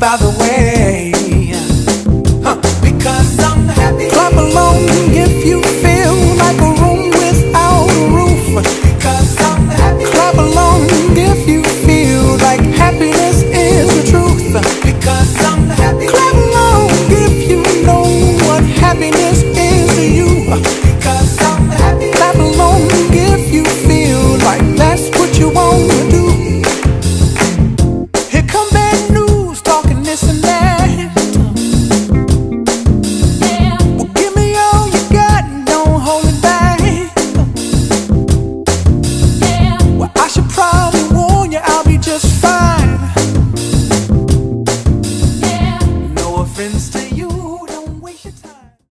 by the way.